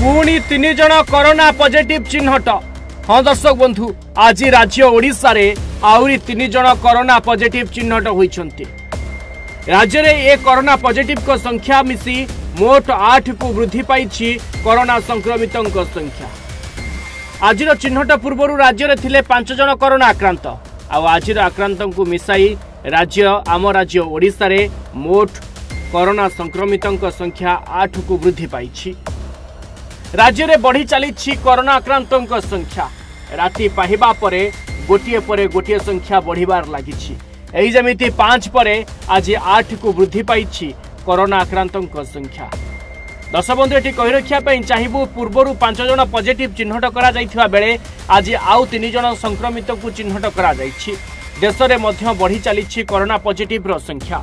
ପୁଣି ତିନି ଜଣ କରୋନା ପଜିଟିଭ ଚିହ୍ନଟ। ହଁ ଦର୍ଶକ ବନ୍ଧୁ ଆଜି ରାଜ୍ୟ ଓଡ଼ିଶାରେ ଆହୁରି ତିନି ଜଣ କରୋନା ପଜିଟିଭ ଚିହ୍ନଟ ହୋଇଛନ୍ତି। ରାଜ୍ୟରେ ଏ କରୋନା ପଜିଟିଭଙ୍କ ସଂଖ୍ୟା ମିଶି ମୋଟ ଆଠକୁ ବୃଦ୍ଧି ପାଇଛି କରୋନା ସଂକ୍ରମିତଙ୍କ ସଂଖ୍ୟା। ଆଜିର ଚିହ୍ନଟ ପୂର୍ବରୁ ରାଜ୍ୟରେ ଥିଲେ ପାଞ୍ଚ ଜଣ କରୋନା ଆକ୍ରାନ୍ତ। ଆଉ ଆଜିର ଆକ୍ରାନ୍ତଙ୍କୁ ମିଶାଇ ରାଜ୍ୟ ଆମ ରାଜ୍ୟ ଓଡ଼ିଶାରେ ମୋଟ କରୋନା ସଂକ୍ରମିତଙ୍କ ସଂଖ୍ୟା ଆଠକୁ ବୃଦ୍ଧି ପାଇଛି। ରାଜ୍ୟରେ ବଢ଼ି ଚାଲିଛି କରୋନା ଆକ୍ରାନ୍ତଙ୍କ ସଂଖ୍ୟା। ରାତି ପାହିବା ପରେ ଗୋଟିଏ ପରେ ଗୋଟିଏ ସଂଖ୍ୟା ବଢ଼ିବାର ଲାଗିଛି। ଏହି ଯେମିତି ପାଞ୍ଚ ପରେ ଆଜି ଆଠକୁ ବୃଦ୍ଧି ପାଇଛି କରୋନା ଆକ୍ରାନ୍ତଙ୍କ ସଂଖ୍ୟା। ଦଶବନ୍ଧୁ ଏଠି କହି ରଖିବା ପାଇଁ ଚାହିଁବୁ ପୂର୍ବରୁ ପାଞ୍ଚ ଜଣ ପଜିଟିଭ୍ ଚିହ୍ନଟ କରାଯାଇଥିବା ବେଳେ ଆଜି ଆଉ ତିନି ଜଣ ସଂକ୍ରମିତଙ୍କୁ ଚିହ୍ନଟ କରାଯାଇଛି। ଦେଶରେ ମଧ୍ୟ ବଢ଼ି ଚାଲିଛି କରୋନା ପଜିଟିଭ୍ର ସଂଖ୍ୟା।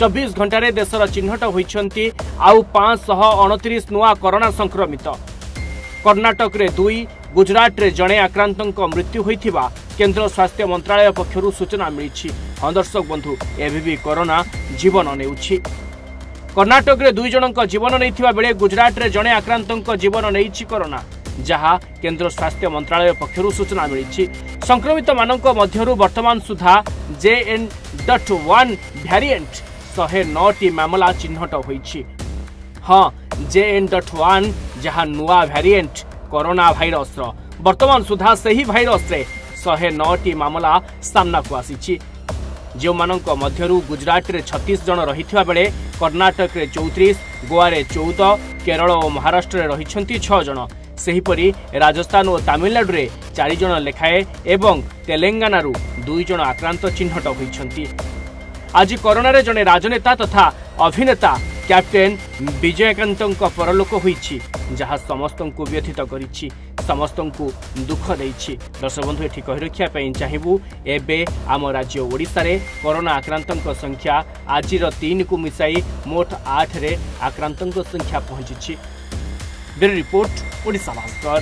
ଚବିଶ ଘଣ୍ଟାରେ ଦେଶର ଚିହ୍ନଟ ହୋଇଛନ୍ତି ଆଉ ପାଞ୍ଚଶହ ଅଣତିରିଶ ନୂଆ କରୋନା ସଂକ୍ରମିତ। କର୍ଣ୍ଣାଟକରେ ଦୁଇ ଗୁଜରାଟରେ ଜଣେ ଆକ୍ରାନ୍ତଙ୍କ ମୃତ୍ୟୁ ହୋଇଥିବା କେନ୍ଦ୍ର ସ୍ୱାସ୍ଥ୍ୟ ମନ୍ତ୍ରାଳୟ ପକ୍ଷରୁ ସୂଚନା ମିଳିଛି। ହଁ ଦର୍ଶକ ବନ୍ଧୁ ଏବେ ବି କରୋନା ଜୀବନ ନେଉଛି। କର୍ଣ୍ଣାଟକରେ ଦୁଇ ଜଣଙ୍କ ଜୀବନ ନେଇଥିବା ବେଳେ ଗୁଜରାଟରେ ଜଣେ ଆକ୍ରାନ୍ତଙ୍କ ଜୀବନ ନେଇଛି କରୋନା ଯାହା କେନ୍ଦ୍ର ସ୍ୱାସ୍ଥ୍ୟ ମନ୍ତ୍ରାଳୟ ପକ୍ଷରୁ ସୂଚନା ମିଳିଛି। ସଂକ୍ରମିତମାନଙ୍କ ମଧ୍ୟରୁ ବର୍ତ୍ତମାନ ସୁଦ୍ଧା ଜେଏନ୍ ଡଟ୍ ୱାନ୍ ଭ୍ୟାରିଏଣ୍ଟ ଶହେ ନଅଟି ମାମଲା ଚିହ୍ନଟ ହୋଇଛି। ହଁ ଜେଏନ୍ ଡଟ୍ ୱାନ୍ ଯାହା ନୂଆ ଭ୍ୟାରିଏଣ୍ଟ କରୋନା ଭାଇରସର। ବର୍ତ୍ତମାନ ସୁଦ୍ଧା ସେହି ଭାଇରସରେ ଶହେ ନଅଟି ମାମଲା ସାମ୍ନାକୁ ଆସିଛି। ଯେଉଁମାନଙ୍କ ମଧ୍ୟରୁ ଗୁଜରାଟରେ ଛତିଶ ଜଣ ରହିଥିବା ବେଳେ କର୍ଣ୍ଣାଟକରେ ଚଉତିରିଶ ଗୋଆରେ ଚଉଦ କେରଳ ଓ ମହାରାଷ୍ଟ୍ରରେ ରହିଛନ୍ତି ଛଅ ଜଣ। ସେହିପରି ରାଜସ୍ଥାନ ଓ ତାମିଲନାଡୁରେ ଚାରି ଜଣ ଲେଖାଏଁ ଏବଂ ତେଲେଙ୍ଗାନାରୁ ଦୁଇ ଜଣ ଆକ୍ରାନ୍ତ ଚିହ୍ନଟ ହୋଇଛନ୍ତି। ଆଜି କରୋନାରେ ଜଣେ ରାଜନେତା ତଥା ଅଭିନେତା କ୍ୟାପ୍ଟେନ୍ ବିଜୟକାନ୍ତଙ୍କ ପରଲୋକ ହୋଇଛି ଯାହା ସମସ୍ତଙ୍କୁ ବ୍ୟଥିତ କରିଛି ସମସ୍ତଙ୍କୁ ଦୁଃଖ ଦେଇଛି। ଦର୍ଶକବନ୍ଧୁ ଏଠି କହି ରଖିବା ପାଇଁ ଚାହିଁବୁ ଏବେ ଆମ ରାଜ୍ୟ ଓଡ଼ିଶାରେ କରୋନା ଆକ୍ରାନ୍ତଙ୍କ ସଂଖ୍ୟା ଆଜିର ତିନିକୁ ମିଶାଇ ମୋଟ ଆଠରେ ଆକ୍ରାନ୍ତଙ୍କ ସଂଖ୍ୟା ପହଞ୍ଚିଛି। Bureau report Odisha Bhaskar.